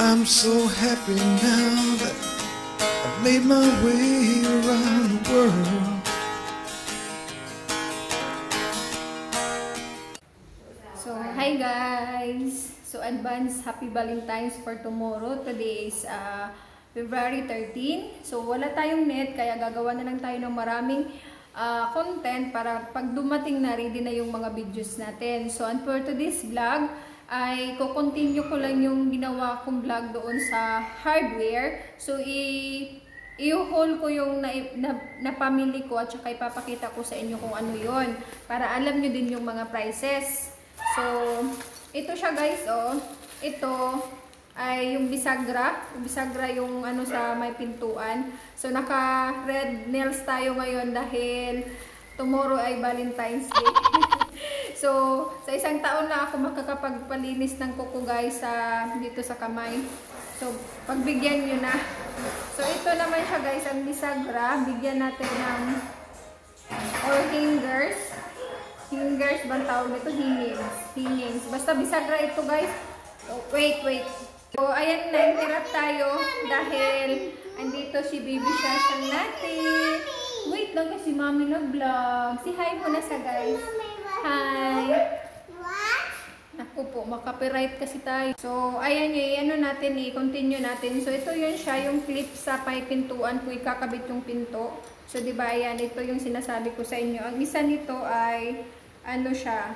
I'm so happy now that I've made my way around the world. Advance happy Valentine's for tomorrow. Today is uh, February 13. So, wala tayong net kaya gagawa na lang tayo ng maraming uh, content para pag dumating na ready na yung mga videos natin. So, and for today's vlog, ay ko-continue ko lang yung ginawa kong vlog doon sa hardware. So, i- i-haul ko yung na, na, napamili ko at saka ipapakita ko sa inyo kung ano yon para alam nyo din yung mga prices. So, ito siya guys, oh. Ito ay yung bisagra. Yung bisagra yung ano sa may pintuan. So, naka-red nails tayo ngayon dahil tomorrow ay Valentine's Day. so, sa isang taon na ako makakapagpalinis ng kuko guys sa, dito sa kamay. So, pagbigyan nyo na. So, ito naman siya guys, ang bisagra. Bigyan natin ng. Hangers bang tawag nito? Hangings. Hangings. Basta bisagra ito guys. Oh, wait, wait. So, ayan na, interrupt tayo dahil andito si Baby Shashang natin. Wait lang kasi mami nag-vlog. Si hi muna sa guys. Hi. Ako po, makapiright kasi tayo. So, ayan yung ano natin i-continue natin. So, ito yun siya, yung clip sa pintuan kung ikakabit yung pinto. So, di ba, ayan, ito yung sinasabi ko sa inyo. Ang isa nito ay, ano siya,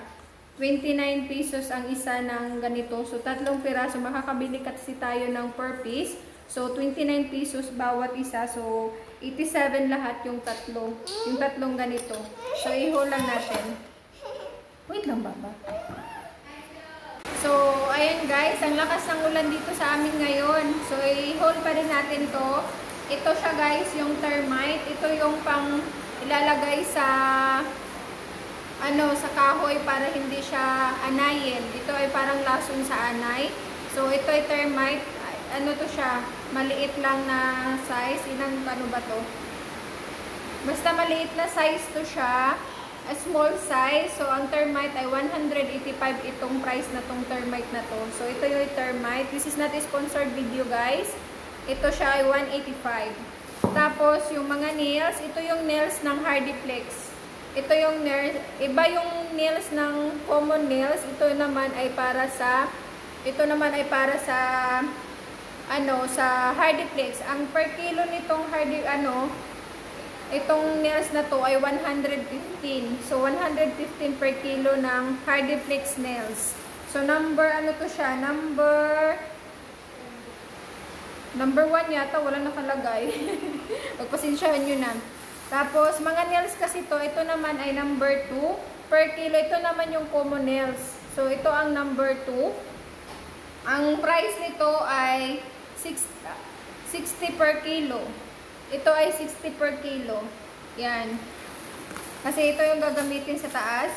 29 pesos ang isa ng ganito. So, tatlong piraso, makakabili kasi tayo ng per piece. So, 29 pesos bawat isa. So, 87 lahat yung tatlo. Yung tatlong ganito. So, i-hold lang natin. Wait lang, baba. So, ayan guys, ang lakas ng ulan dito sa amin ngayon. So, i-hold pa rin natin to. Ito siya guys, yung termite. Ito yung pang ilalagay sa ano, sa kahoy para hindi siya anayin. Ito ay parang lason sa anay. So, ito ay termite. Ano to siya? Maliit lang na size. Ilang ano ba to? Basta maliit na size to siya a small size. So, ang termite ay 185 itong price na tong termite na to. So, ito yung termite. This is not a sponsored video, guys. Ito siya ay 185. Tapos, yung mga nails, ito yung nails ng Hardiplex. Ito yung nails, iba yung nails ng common nails. Ito naman ay para sa, ito naman ay para sa, ano, sa Hardiplex. Ang per kilo nitong Hardy, ano, Itong nails na to ay 115. So, 115 per kilo ng Hardiplex nails. So, number, ano to siya? Number, number 1 yata, wala nakalagay. Pagpasensyahan nyo na. Tapos, mga nails kasi to, ito naman ay number 2 per kilo. Ito naman yung common nails. So, ito ang number 2. Ang price nito ay 60 per kilo. Ito ay 60 per kilo. Yan. Kasi ito yung gagamitin sa taas.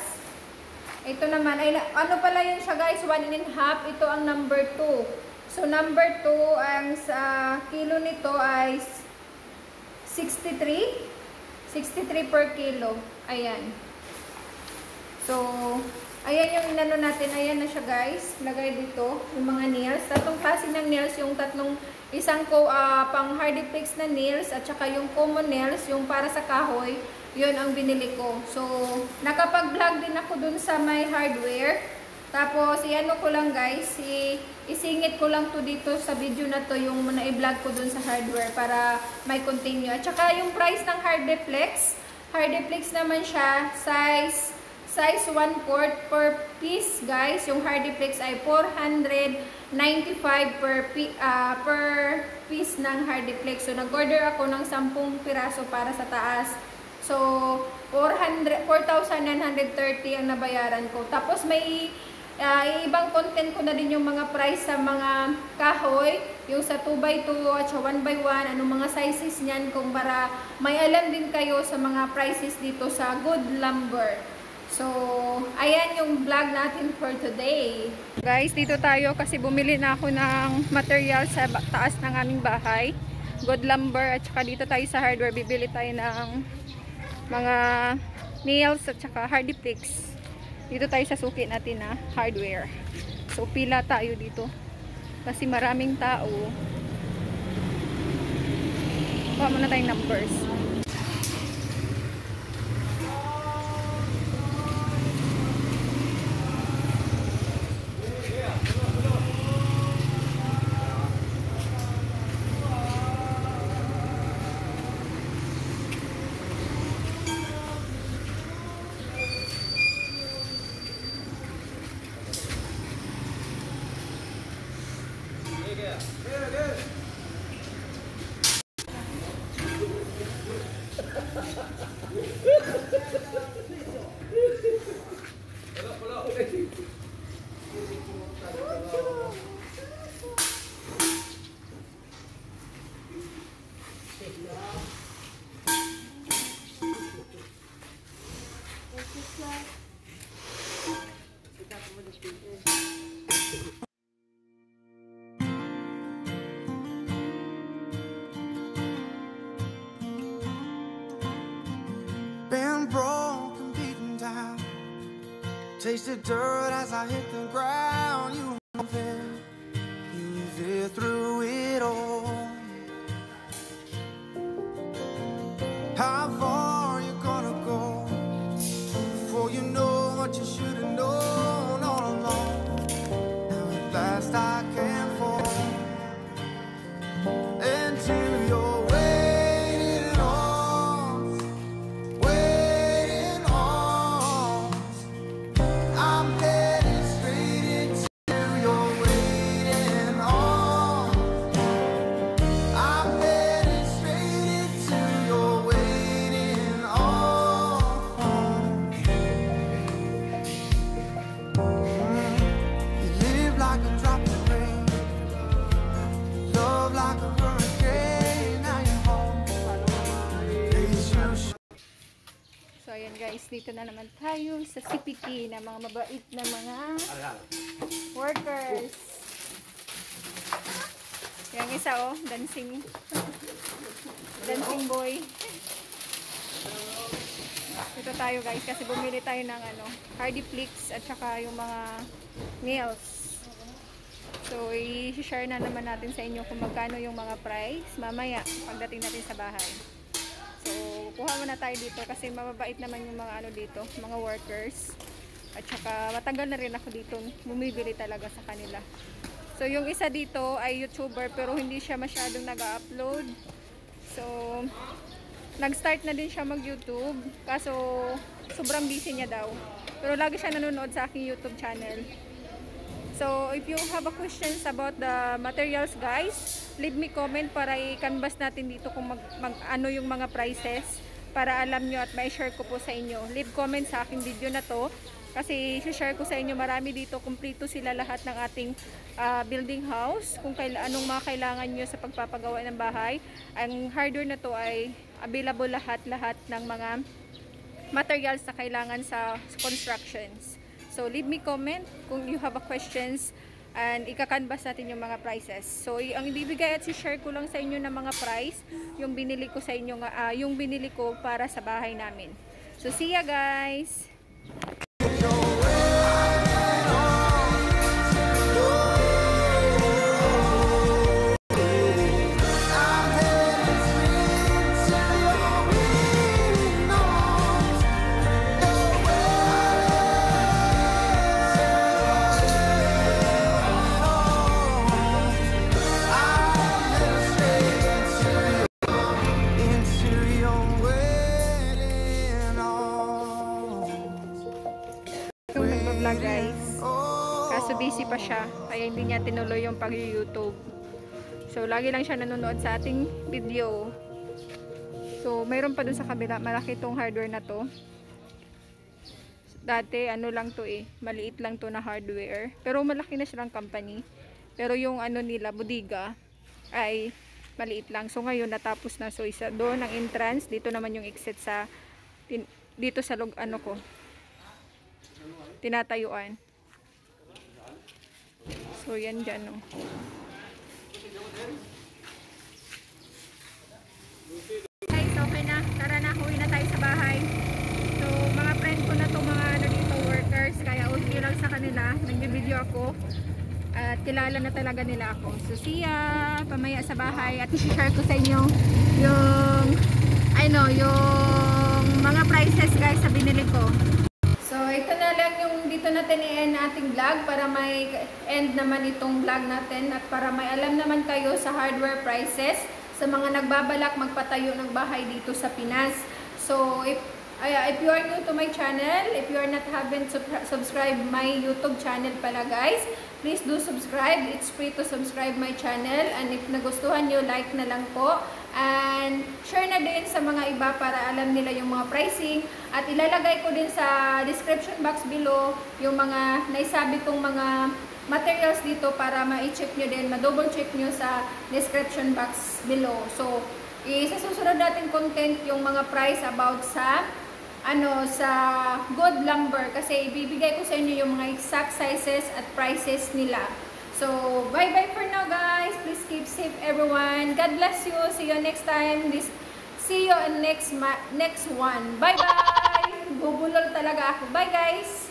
Ito naman, ay, ano pala yun siya guys, 1 and a half. Ito ang number 2. So, number 2, ang sa kilo nito ay 63. 63 per kilo. Ayan. So, ayan yung inano natin. Ayan na siya guys. Lagay dito yung mga nails. Tatlong klase ng nails. Yung tatlong, isang ko uh, pang Hardiplex na nails at saka yung common nails, yung para sa kahoy. Yun ang binili ko. So, nakapag-vlog din ako dun sa my hardware. Tapos, iano ko lang guys, i isingit ko lang to dito sa video na to yung na-vlog ko dun sa hardware para may continue. At saka yung price ng Hardiplex, Hardiplex naman siya, size size 1 quart per piece guys. Yung Hardiplex ay 495 per, uh, per piece ng Hardiplex. So, nag-order ako ng 10 piraso para sa taas. So, 4,930 ang nabayaran ko. Tapos, may uh, ibang content ko na din yung mga price sa mga kahoy. Yung sa 2x2 at sa 1x1. Anong mga sizes niyan kung para may alam din kayo sa mga prices dito sa Good Lumber. So, ayan yung vlog natin for today. Guys, dito tayo kasi bumili na ako ng material sa taas ng aming bahay. Good lumber at saka dito tayo sa hardware bibili tayo ng mga nails at saka hardy flicks. Dito tayo sa suki natin na hardware. So, pila tayo dito. Kasi maraming tao. Kuha muna tayong numbers. Tasted dirt as I hit the ground. You were there, you through dito na naman tayo sa CPT na mga mabait na mga workers. Yung isa oh, dancing dancing boy. Dito tayo guys kasi bumili tayo ng ano, hardy flicks at saka yung mga nails. So, i-share na naman natin sa inyo kung magkano yung mga price mamaya pagdating natin sa bahay. Muna tayo dito kasi mababait naman yung mga ano dito, mga workers. At saka matagal na rin ako dito bumibili talaga sa kanila. So, yung isa dito ay YouTuber pero hindi siya masyadong nag-upload. So, nag-start na din siya mag-YouTube. Kaso, sobrang busy niya daw. Pero lagi siya nanonood sa aking YouTube channel. So, if you have a questions about the materials, guys, leave me comment para i-canvas natin dito kung mag, mag- ano yung mga prices para alam nyo at may share ko po sa inyo. Leave comment sa aking video na to kasi share ko sa inyo marami dito kumpleto sila lahat ng ating ah, building house kung kaila, anong mga kailangan nyo sa pagpapagawa ng bahay. Ang hardware na to ay available lahat-lahat ng mga materials na kailangan sa constructions. So, leave me comment kung you have a questions and ika-canvas natin yung mga prices. So, ang ibibigay at si-share ko lang sa inyo ng mga price, yung binili ko sa inyo, ah, yung binili ko para sa bahay namin. So, see ya guys! Siya, kaya hindi niya tinuloy yung pag-YouTube. So, lagi lang siya nanonood sa ating video. So, mayroon pa dun sa kabila, malaki tong hardware na to. Dati, ano lang to eh, maliit lang to na hardware. Pero malaki na silang company. Pero yung ano nila, bodega, ay maliit lang. So, ngayon natapos na. So, isa doon ang entrance. Dito naman yung exit sa, dito sa log, ano ko, tinatayuan. So, yan dyan, no. Guys, okay na. Tara na, uwi na tayo sa bahay. So, mga friend ko na to mga ano dito, workers. Kaya uwi lang sa kanila. Nag-video ako. At kilala na talaga nila ako. So, see ya! Pamaya sa bahay. At i-share ko sa inyo yung, I know, yung mga prices guys sa binili ko. So, ito na lang yung dito natin i-end ating vlog para may end naman itong vlog natin at para may alam naman kayo sa hardware prices sa mga nagbabalak magpatayo ng bahay dito sa Pinas. So, if uh, if you are new to my channel, if you are not haven't sub subscribe my YouTube channel pala guys, please do subscribe. It's free to subscribe my channel and if nagustuhan nyo, like na lang po. And share na din sa mga iba para alam nila yung mga pricing. At ilalagay ko din sa description box below yung mga naisabi kong mga materials dito para ma-check nyo din, ma-double check nyo sa description box below. So, isa susunod natin content yung mga price about sa ano sa good lumber kasi ibibigay ko sa inyo yung mga exact sizes at prices nila. So, bye-bye for now guys. Please keep safe everyone. God bless you. See you next time. This see you in next next one. Bye-bye. Bubulol talaga ako. Bye guys.